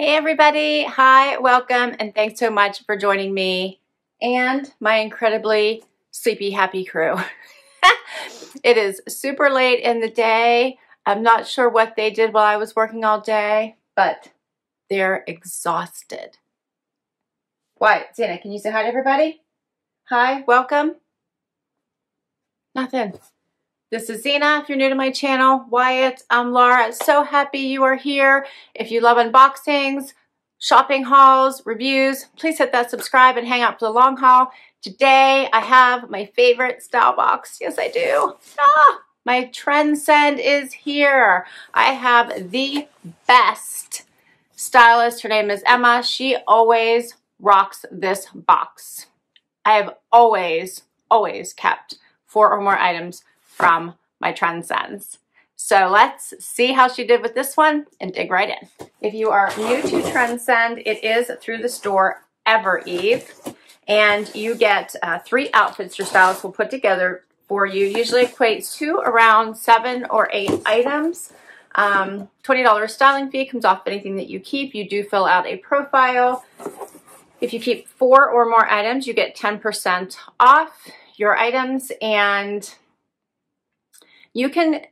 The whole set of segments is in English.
Hey everybody, hi, welcome, and thanks so much for joining me and my incredibly sleepy, happy crew. it is super late in the day. I'm not sure what they did while I was working all day, but they're exhausted. What? Zena, can you say hi to everybody? Hi, welcome. Nothing. This is Zena. If you're new to my channel, Wyatt, I'm Laura. So happy you are here. If you love unboxings, shopping hauls, reviews, please hit that subscribe and hang out for the long haul. Today, I have my favorite style box. Yes, I do. Ah, my Trendsend is here. I have the best stylist. Her name is Emma. She always rocks this box. I have always, always kept four or more items from my Trendsends. So let's see how she did with this one and dig right in. If you are new to Trendsend, it is through the store Evereve, and you get uh, three outfits your stylist will put together for you. Usually equates to around seven or eight items. Um, $20 styling fee comes off anything that you keep. You do fill out a profile. If you keep four or more items, you get 10% off your items and you can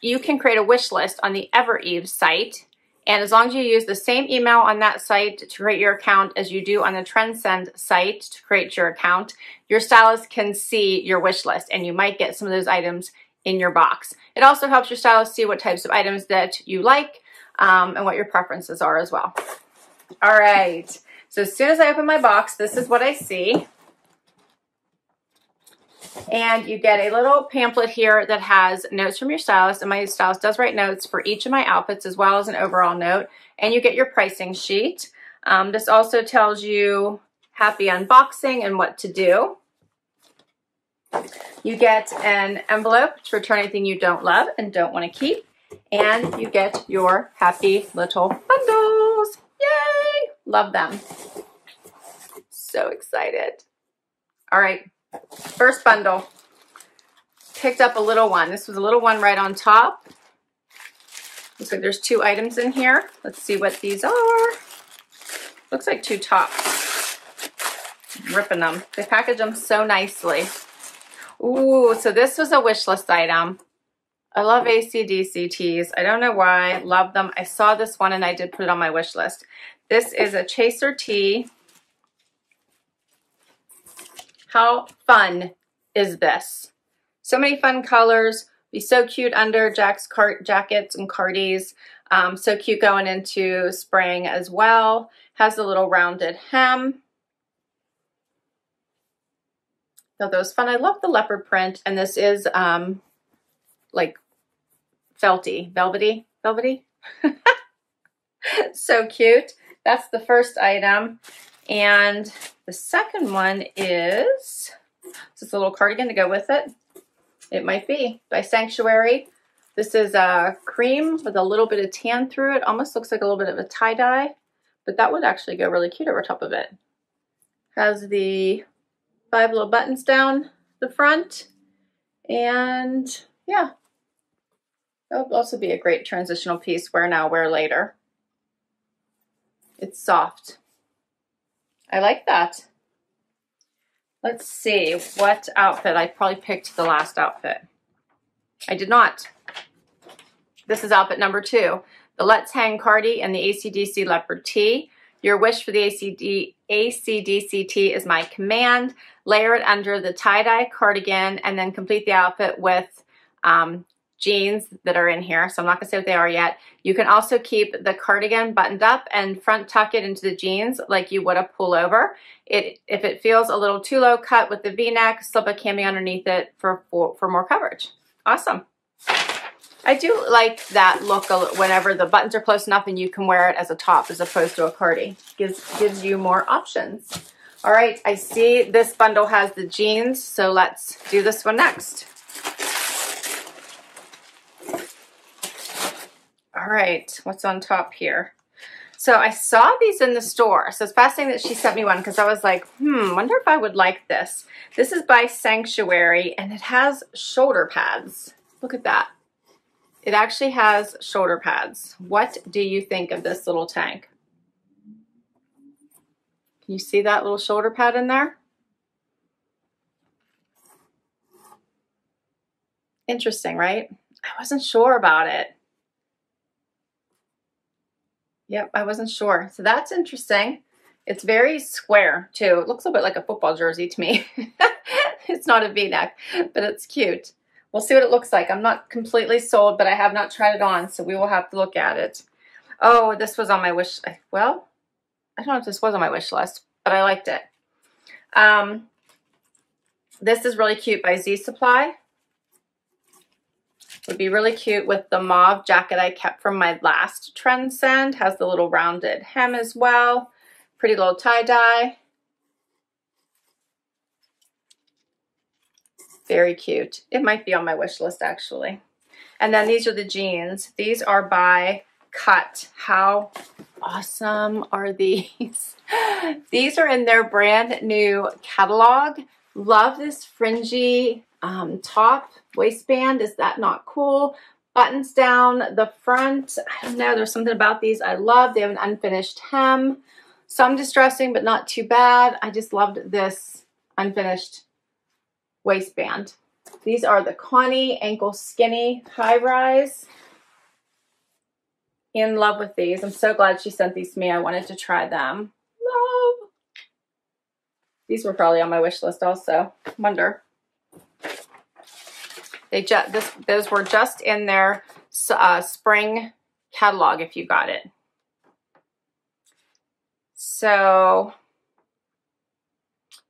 you can create a wish list on the Evereve site. And as long as you use the same email on that site to create your account as you do on the Trendsend site to create your account, your stylist can see your wish list and you might get some of those items in your box. It also helps your stylist see what types of items that you like um, and what your preferences are as well. All right, so as soon as I open my box, this is what I see. And you get a little pamphlet here that has notes from your stylist. And my stylist does write notes for each of my outfits as well as an overall note. And you get your pricing sheet. Um, this also tells you happy unboxing and what to do. You get an envelope to return anything you don't love and don't want to keep. And you get your happy little bundles. Yay! Love them. So excited. All right, First bundle. Picked up a little one. This was a little one right on top. Looks like there's two items in here. Let's see what these are. Looks like two tops. ripping them. They package them so nicely. Ooh, so this was a wish list item. I love ACDC tees. I don't know why. Love them. I saw this one and I did put it on my wish list. This is a chaser tee how fun is this? So many fun colors. Be so cute under Jack's cart jackets and cardies. Um, so cute going into spring as well. Has a little rounded hem. So those fun. I love the leopard print, and this is um, like felty, velvety, velvety. so cute. That's the first item. And the second one is just a little cardigan to go with it. It might be by Sanctuary. This is a cream with a little bit of tan through it. Almost looks like a little bit of a tie-dye, but that would actually go really cute over top of it. Has the five little buttons down the front. And yeah, that would also be a great transitional piece, wear now, wear later. It's soft. I like that. Let's see what outfit. I probably picked the last outfit. I did not. This is outfit number two. The Let's Hang Cardi and the ACDC Leopard Tee. Your wish for the ACD, ACDC tee is my command. Layer it under the tie-dye cardigan and then complete the outfit with um, jeans that are in here, so I'm not to say what they are yet. You can also keep the cardigan buttoned up and front tuck it into the jeans like you would a pullover. It, if it feels a little too low, cut with the v-neck, slip a cami underneath it for, for, for more coverage. Awesome. I do like that look whenever the buttons are close enough and you can wear it as a top as opposed to a cardi. Gives, gives you more options. All right, I see this bundle has the jeans, so let's do this one next. All right, what's on top here? So I saw these in the store. So it's fascinating that she sent me one because I was like, hmm, wonder if I would like this. This is by Sanctuary and it has shoulder pads. Look at that. It actually has shoulder pads. What do you think of this little tank? Can you see that little shoulder pad in there? Interesting, right? I wasn't sure about it. Yep, I wasn't sure. So that's interesting. It's very square too. It looks a bit like a football jersey to me. it's not a v-neck, but it's cute. We'll see what it looks like. I'm not completely sold, but I have not tried it on, so we will have to look at it. Oh, this was on my wish. Well, I don't know if this was on my wish list, but I liked it. Um, this is really cute by Z Supply. Would be really cute with the mauve jacket I kept from my last Trendsend. Has the little rounded hem as well. Pretty little tie-dye. Very cute. It might be on my wish list actually. And then these are the jeans. These are by Kut. How awesome are these? these are in their brand new catalog. Love this fringy um, top waistband. Is that not cool? Buttons down the front. I don't know. There's something about these I love. They have an unfinished hem. Some distressing, but not too bad. I just loved this unfinished waistband. These are the Connie ankle skinny high rise. In love with these. I'm so glad she sent these to me. I wanted to try them. Love. These were probably on my wish list also. Wonder. They just this those were just in their uh, spring catalog if you got it. So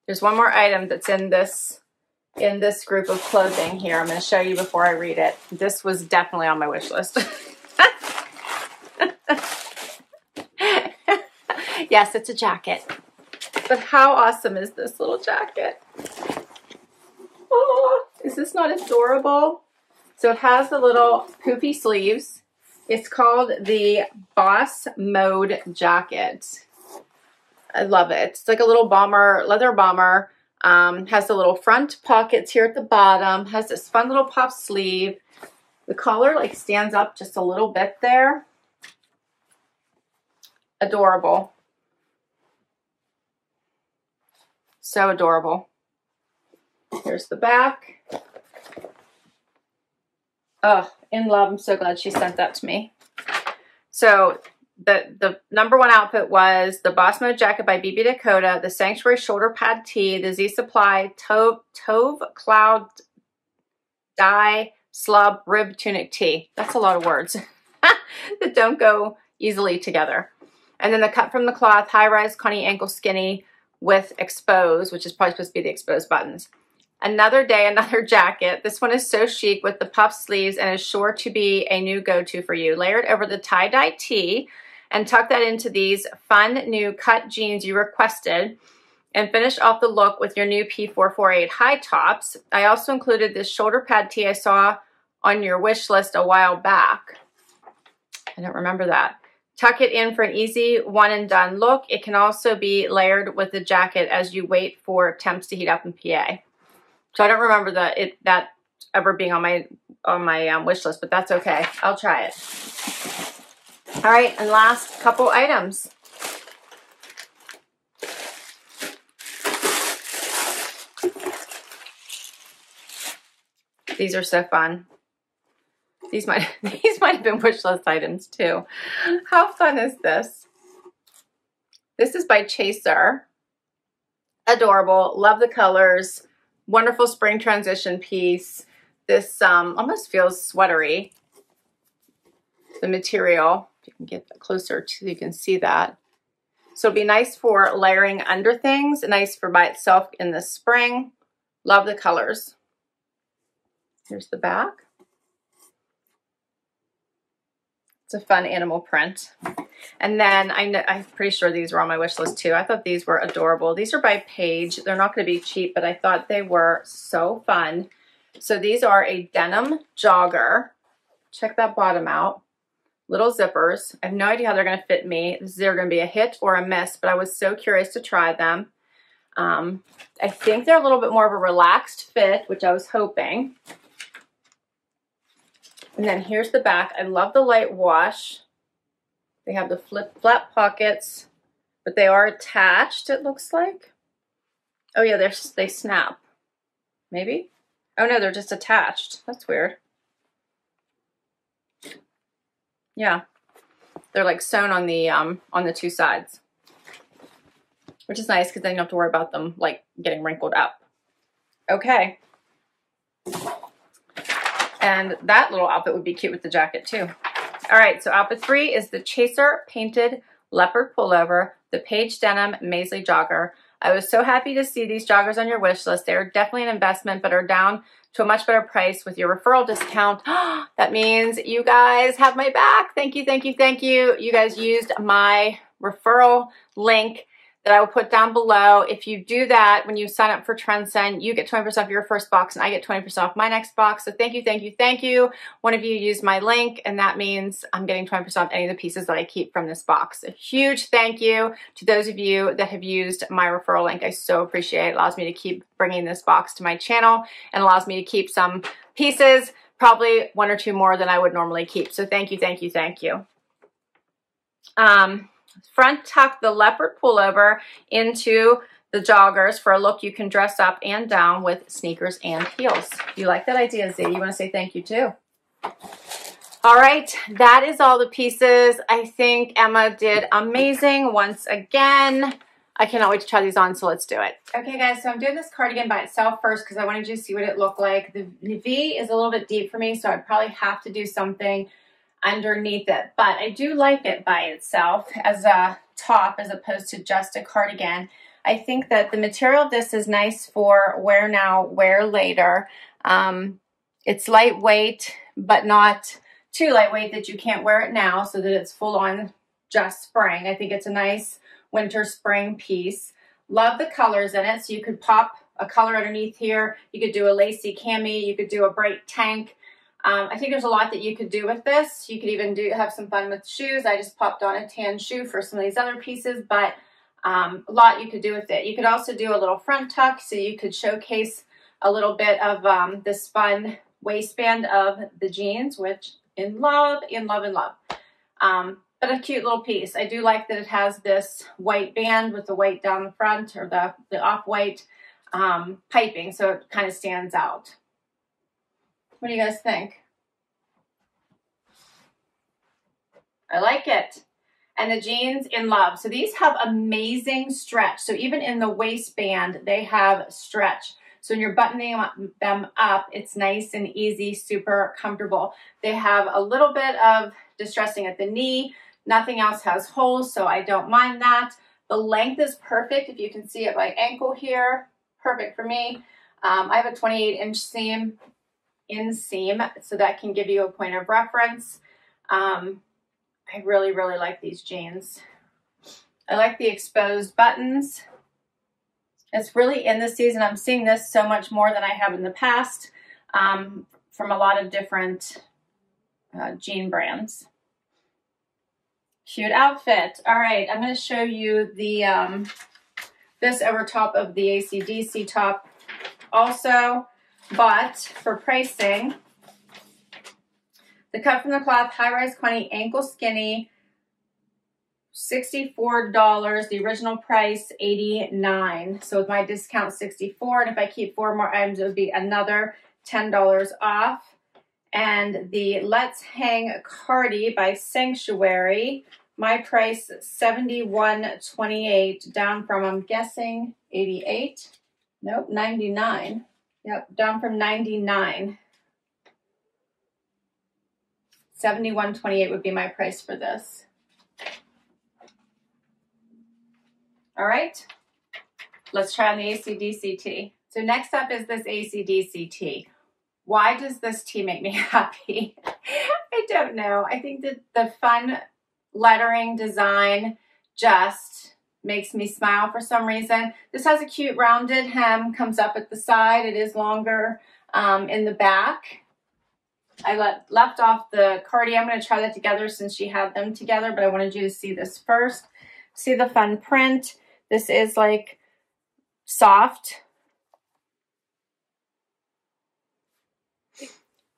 there's one more item that's in this in this group of clothing here. I'm going to show you before I read it. This was definitely on my wish list. yes, it's a jacket. But how awesome is this little jacket? Is this not adorable? So it has the little poofy sleeves. It's called the Boss Mode Jacket. I love it. It's like a little bomber, leather bomber. Um, has the little front pockets here at the bottom. Has this fun little puff sleeve. The collar like stands up just a little bit there. Adorable. So adorable. Here's the back. Oh, in love. I'm so glad she sent that to me. So the, the number one outfit was the Boss Mode jacket by BB Dakota, the Sanctuary shoulder pad tee, the Z Supply Tove, Tove Cloud Dye Slub Rib Tunic tee. That's a lot of words that don't go easily together. And then the Kut from the Kloth high rise Connie ankle skinny with exposed, which is probably supposed to be the exposed buttons. Another day, another jacket. This one is so chic with the puff sleeves and is sure to be a new go-to for you. Layered over the tie-dye tee and tuck that into these fun new Kut jeans you requested and finish off the look with your new P448 high tops. I also included this shoulder pad tee I saw on your wish list a while back. I don't remember that. Tuck it in for an easy one and done look. It can also be layered with the jacket as you wait for temps to heat up in PA. So I don't remember that it that ever being on my on my um, wish list, but that's okay. I'll try it. All right, and last couple items. These are so fun. These might these might have been wish list items too. How fun is this? This is by Chaser. Adorable. Love the colors. Wonderful spring transition piece. This um, almost feels sweatery. The material If you can get closer to you can see that. So it'll be nice for layering under things, nice for by itself in the spring. Love the colors. Here's the back. It's a fun animal print. And then I know, I'm pretty sure these were on my wish list too. I thought these were adorable. These are by Paige. They're not going to be cheap, but I thought they were so fun. So these are a denim jogger. Check that bottom out little zippers. I have no idea how they're going to fit me. Is going to be a hit or a miss, but I was so curious to try them. Um, I think they're a little bit more of a relaxed fit, which I was hoping. And then here's the back. I love the light wash. They have the flip flat pockets, but they are attached, it looks like. Oh yeah, they're, they snap. Maybe? Oh no, they're just attached. That's weird. Yeah. They're like sewn on the um on the two sides. Which is nice because then you don't have to worry about them like getting wrinkled up. Okay. And that little outfit would be cute with the jacket too. All right, so outfit three is the Chaser Painted Leopard Pullover, the Paige Denim Mayslie Jogger. I was so happy to see these joggers on your wish list. They're definitely an investment, but are down to a much better price with your referral discount. that means you guys have my back. Thank you, thank you, thank you. You guys used my referral link that I will put down below. If you do that, when you sign up for Trendsend, you get 20% off your first box and I get 20% off my next box. So thank you, thank you, thank you. One of you used my link and that means I'm getting 20% off any of the pieces that I keep from this box. A huge thank you to those of you that have used my referral link. I so appreciate it. It allows me to keep bringing this box to my channel and allows me to keep some pieces, probably one or two more than I would normally keep. So thank you, thank you, thank you. Um, Front tuck the leopard pullover into the joggers for a look you can dress up and down with sneakers and heels. You like that idea, Z? You want to say thank you too? All right, that is all the pieces. I think Emma did amazing once again. I cannot wait to try these on, so let's do it. Okay, guys, so I'm doing this cardigan by itself first because I wanted you to see what it looked like. The V is a little bit deep for me, so I'd probably have to do something underneath it. But I do like it by itself as a top as opposed to just a cardigan. I think that the material of this is nice for wear now, wear later. Um, it's lightweight, but not too lightweight that you can't wear it now so that it's full on just spring. I think it's a nice winter spring piece. Love the colors in it. So you could pop a color underneath here. You could do a lacy cami. You could do a bright tank. Um, I think there's a lot that you could do with this. You could even do have some fun with shoes. I just popped on a tan shoe for some of these other pieces, but um, a lot you could do with it. You could also do a little front tuck, so you could showcase a little bit of um, this fun waistband of the jeans, which in love, in love, in love. Um, but a cute little piece. I do like that it has this white band with the white down the front or the, the off-white um, piping, so it kind of stands out. What do you guys think? I like it. And the jeans in love. So these have amazing stretch. So even in the waistband, they have stretch. So when you're buttoning them up, it's nice and easy, super comfortable. They have a little bit of distressing at the knee. Nothing else has holes, so I don't mind that. The length is perfect. If you can see it, my ankle here, perfect for me. Um, I have a 28 inch seam inseam, so that can give you a point of reference. Um, I really, really like these jeans. I like the exposed buttons. It's really in the season. I'm seeing this so much more than I have in the past um, from a lot of different uh, jean brands. Cute outfit. All right, I'm going to show you the um, this over top of the ACDC top also. But for pricing, the Kut from the Kloth high rise Connie ankle skinny, $64. The original price, 89 So with my discount, 64 And if I keep four more items, it would be another $10 off. And the Let's Hang Cardi by Sanctuary, my price, 71.28 down from, I'm guessing, 88 Nope, 99 Yep, down from 99. 71.28 would be my price for this. All right, let's try on the ACDC tee. So next up is this ACDC tee. Why does this tee make me happy? I don't know. I think that the fun lettering design just makes me smile for some reason. This has a cute rounded hem, comes up at the side. It is longer um, in the back. I let, left off the cardi. I'm going to try that together since she had them together, but I wanted you to see this first. See the fun print. This is like soft.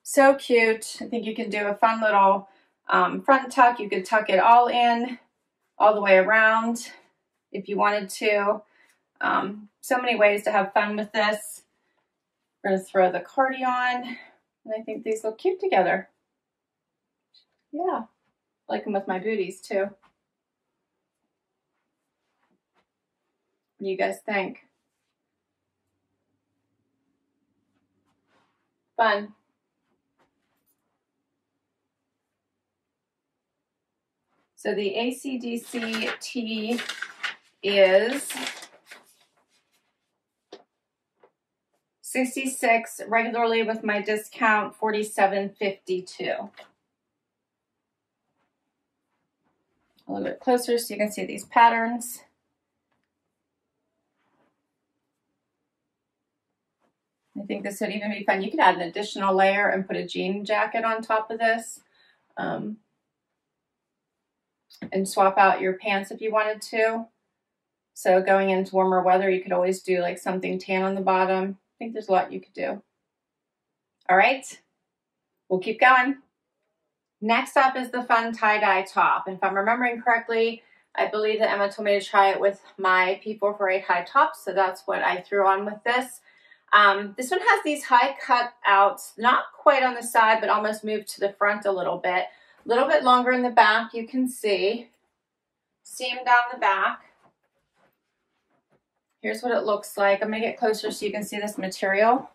So cute. I think you can do a fun little um, front tuck. You could tuck it all in, all the way around. If you wanted to. Um, so many ways to have fun with this. We're to throw the cardi on, and I think these look cute together. Yeah, like them with my booties too. What do you guys think? Fun. So the ACDC tee is 66 regularly with my discount 47.52 a little bit closer so you can see these patterns I think this would even be fun. You could add an additional layer and put a jean jacket on top of this. Um, and swap out your pants if you wanted to. So going into warmer weather, you could always do like something tan on the bottom. I think there's a lot you could do. All right, we'll keep going. Next up is the fun tie-dye top. And if I'm remembering correctly, I believe that Emma told me to try it with my P448 high top, So that's what I threw on with this. Um, this one has these high cut outs, not quite on the side, but almost moved to the front a little bit. A little bit longer in the back, you can see. Seam down the back. Here's what it looks like. I'm going to get closer so you can see this material.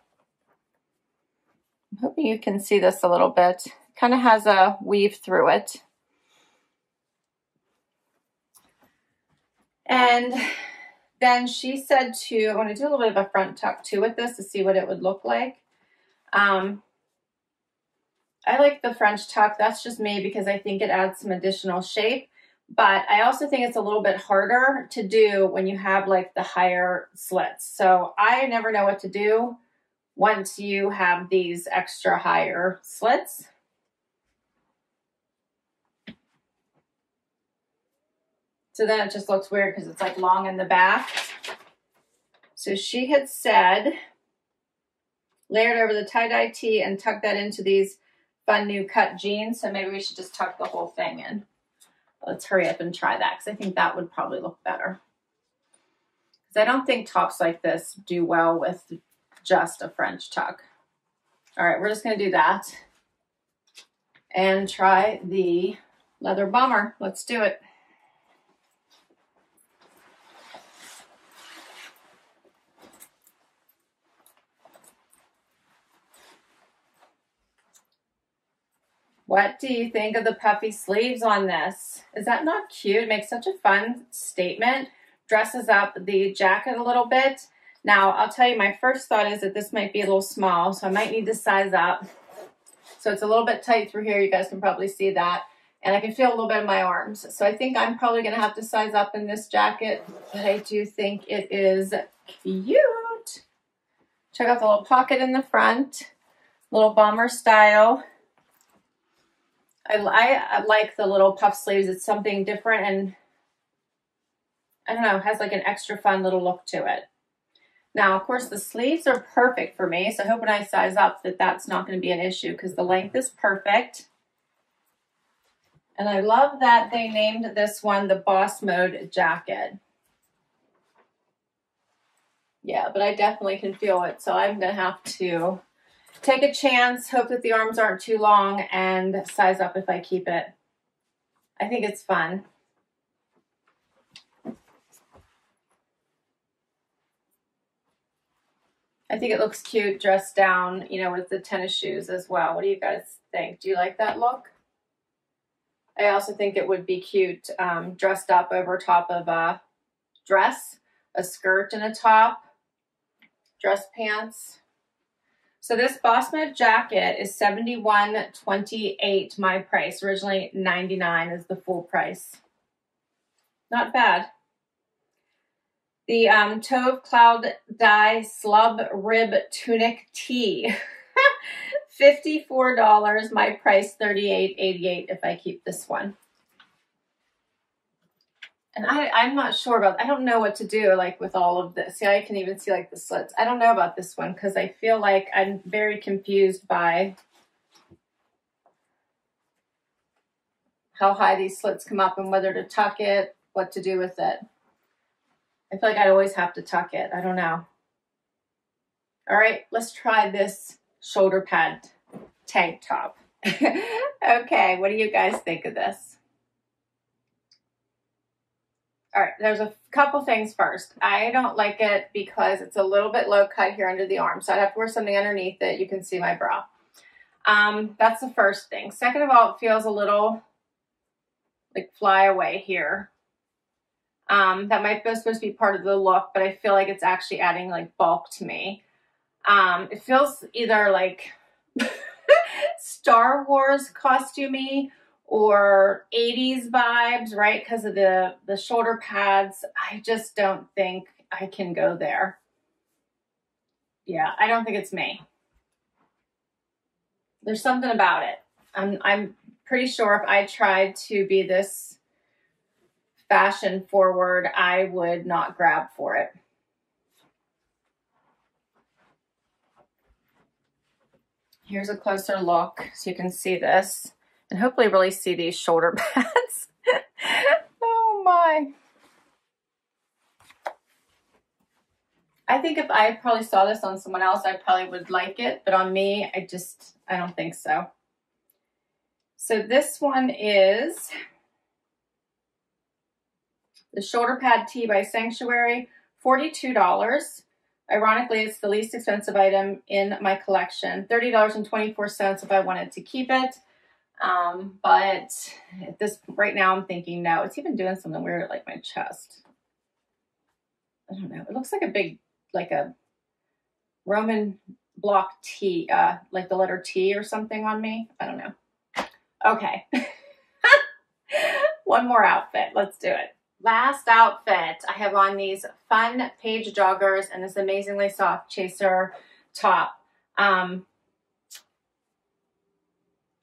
I'm hoping you can see this a little bit. Kind of has a weave through it. And then she said to, I want to do a little bit of a front tuck too with this to see what it would look like. Um, I like the French tuck. That's just me because I think it adds some additional shape. But I also think it's a little bit harder to do when you have like the higher slits. So I never know what to do once you have these extra higher slits. So then it just looks weird because it's like long in the back. So she had said, layered over the tie-dye tee and tuck that into these fun new Kut jeans. So maybe we should just tuck the whole thing in. Let's hurry up and try that because I think that would probably look better. Because I don't think tops like this do well with just a French tuck. All right, we're just going to do that and try the leather bomber. Let's do it. What do you think of the puffy sleeves on this? Is that not cute? It makes such a fun statement. Dresses up the jacket a little bit. Now, I'll tell you, my first thought is that this might be a little small, so I might need to size up. So it's a little bit tight through here. You guys can probably see that. And I can feel a little bit of my arms. So I think I'm probably going to have to size up in this jacket. But I do think it is cute. Check out the little pocket in the front. Little bomber style. I, I, like the little puff sleeves. It's something different and I don't know, has like an extra fun little look to it. Now, of course, the sleeves are perfect for me, so I hope when I size up that that's not going to be an issue because the length is perfect. And I love that they named this one the Boss Mode Jacket. Yeah, but I definitely can feel it, so I'm going to have to take a chance, hope that the arms aren't too long, and size up if I keep it. I think it's fun. I think it looks cute dressed down, you know, with the tennis shoes as well. What do you guys think? Do you like that look? I also think it would be cute um, dressed up over top of a dress, a skirt and a top, dress pants. So this Boss Mode jacket is $71.28 my price. Originally 99 is the full price. Not bad. The um, Tove Cloud Dye Slub Rib Tunic Tee. $54, my price $38.88 if I keep this one and I, I'm not sure about, I don't know what to do like with all of this. See, I can even see like the slits. I don't know about this one because I feel like I'm very confused by how high these slits come up and whether to tuck it, what to do with it. I feel like I'd always have to tuck it. I don't know. All right, let's try this shoulder pad tank top. okay, what do you guys think of this? All right, there's a couple things first. I don't like it because it's a little bit low cut here under the arm, so I'd have to wear something underneath it. You can see my bra. Um, that's the first thing. Second of all, it feels a little like fly away here. Um, that might be supposed to be part of the look, but I feel like it's actually adding like bulk to me. Um, it feels either like Star Wars costumey or 80s vibes, right? Because of the, the shoulder pads. I just don't think I can go there. Yeah, I don't think it's me. There's something about it. I'm, I'm pretty sure if I tried to be this fashion forward, I would not grab for it. Here's a closer look so you can see this hopefully really see these shoulder pads. oh my. I think if I probably saw this on someone else, I probably would like it, but on me, I just, I don't think so. So this one is the shoulder pad tee by Sanctuary, $42. Ironically, it's the least expensive item in my collection. $30.24 if I wanted to keep it. Um, but at this right now, I'm thinking no. It's even doing something weird like my chest. I don't know. It looks like a big, like a Roman block T, uh, like the letter T or something on me. I don't know. Okay. One more outfit. Let's do it. Last outfit. I have on these fun Paige joggers and this amazingly soft chaser top. Um,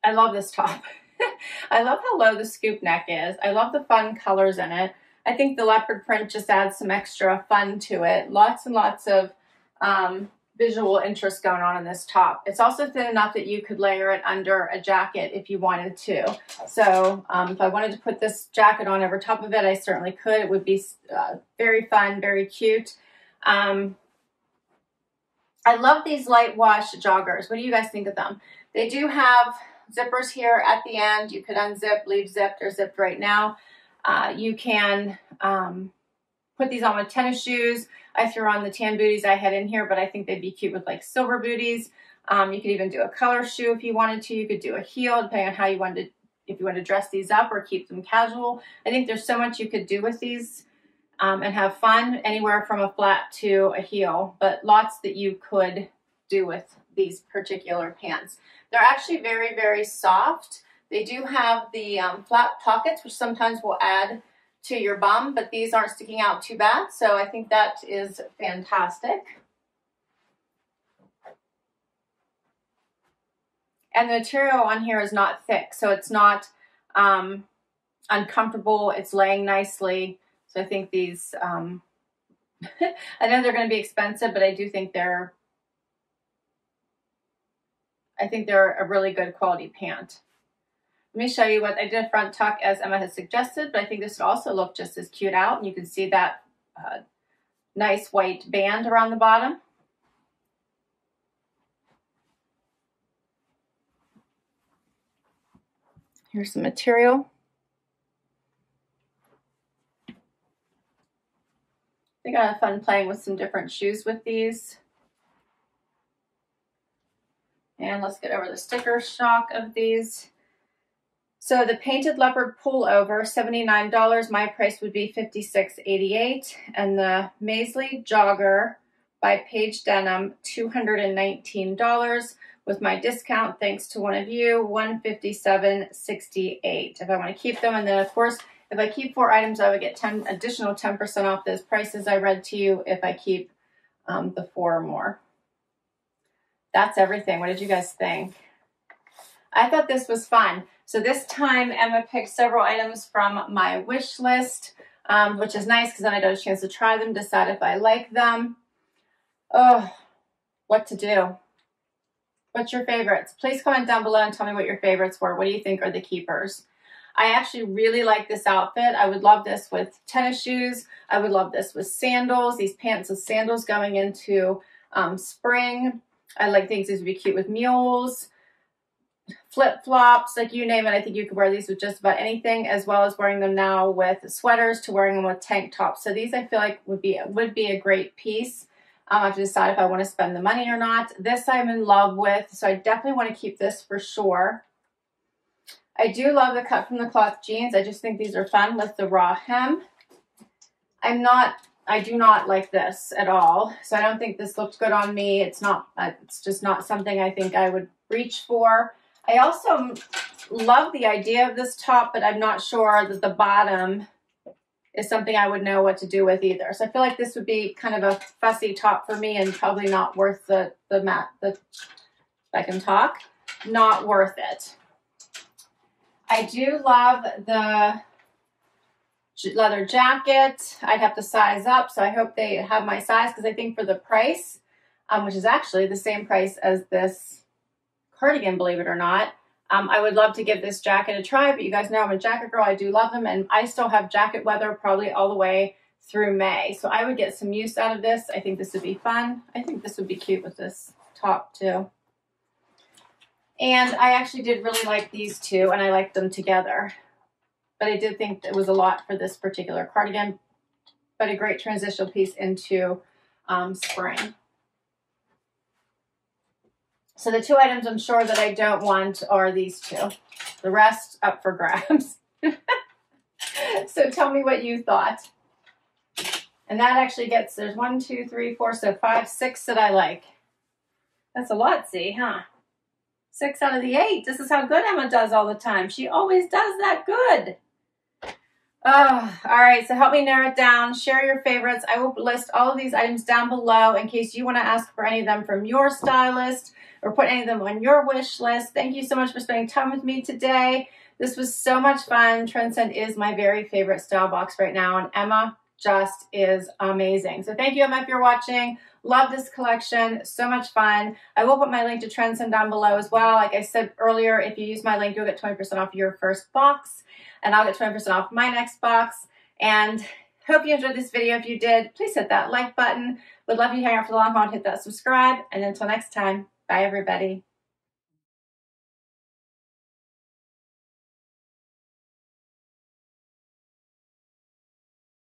I love this top. I love how low the scoop neck is. I love the fun colors in it. I think the leopard print just adds some extra fun to it. Lots and lots of um, visual interest going on in this top. It's also thin enough that you could layer it under a jacket if you wanted to. So um, if I wanted to put this jacket on over top of it, I certainly could. It would be uh, very fun, very cute. Um, I love these light wash joggers. What do you guys think of them? They do have zippers here at the end. You could unzip, leave zipped or zipped right now. Uh, you can um, put these on with tennis shoes. I threw on the tan booties I had in here, but I think they'd be cute with like silver booties. Um, you could even do a color shoe if you wanted to. You could do a heel, depending on how you wanted to, if you want to dress these up or keep them casual. I think there's so much you could do with these um, and have fun, anywhere from a flat to a heel, but lots that you could do with these particular pants. They're actually very, very soft. They do have the um, flat pockets, which sometimes will add to your bum, but these aren't sticking out too bad. So I think that is fantastic. And the material on here is not thick, so it's not um, uncomfortable. It's laying nicely. So I think these, um, I know they're going to be expensive, but I do think they're, I think they're a really good quality pant. Let me show you what I did a front tuck as Emma has suggested, but I think this would also look just as cute out. And you can see that uh, nice white band around the bottom. Here's some material. I had fun playing with some different shoes with these. And let's get over the sticker shock of these. So the painted leopard pullover, $79. My price would be $56.88. And the Mayslie jogger by Paige Denim, $219 with my discount, thanks to one of you, $157.68. If I want to keep them, and then of course, if I keep four items, I would get 10 additional 10% off those prices I read to you if I keep um, the four or more. That's everything. What did you guys think? I thought this was fun. So this time Emma picked several items from my wish list, um, which is nice because then I got a chance to try them, decide if I like them. Oh, what to do. What's your favorites? Please comment down below and tell me what your favorites were. What do you think are the keepers? I actually really like this outfit. I would love this with tennis shoes. I would love this with sandals. These pants with sandals going into um, spring. I like things these would be cute with mules, flip-flops, like you name it. I think you could wear these with just about anything, as well as wearing them now with sweaters to wearing them with tank tops. So these I feel like would be would be a great piece. Um, I have to decide if I want to spend the money or not. This I'm in love with, so I definitely want to keep this for sure. I do love the Kut from the Kloth jeans. I just think these are fun with the raw hem. I'm not, I do not like this at all. So I don't think this looks good on me. It's not, uh, it's just not something I think I would reach for. I also love the idea of this top, but I'm not sure that the bottom is something I would know what to do with either. So I feel like this would be kind of a fussy top for me and probably not worth the, the mat, the, I can talk, not worth it. I do love the leather jacket. I'd have to size up, so I hope they have my size because I think for the price, um, which is actually the same price as this cardigan, believe it or not, um, I would love to give this jacket a try, but you guys know I'm a jacket girl. I do love them, and I still have jacket weather probably all the way through May. So I would get some use out of this. I think this would be fun. I think this would be cute with this top too. And I actually did really like these two, and I liked them together. But I did think it was a lot for this particular cardigan, but a great transitional piece into um, spring. So the two items I'm sure that I don't want are these two. The rest up for grabs. so tell me what you thought. And that actually gets, there's one, two, three, four, so five, six that I like. That's a lot, see, huh? Six out of the eight. This is how good Emma does all the time. She always does that good. Oh, all right. So help me narrow it down. Share your favorites. I will list all of these items down below in case you want to ask for any of them from your stylist or put any of them on your wish list. Thank you so much for spending time with me today. This was so much fun. Trendsend is my very favorite style box right now, and Emma just is amazing. So thank you, Emma, if you're watching. Love this collection. So much fun. I will put my link to Trendsend down below as well. Like I said earlier, if you use my link, you'll get 20% off your first box, and I'll get 20% off my next box. And hope you enjoyed this video. If you did, please hit that like button. Would love you hang out for the long haul hit that subscribe. And until next time, Bye, everybody.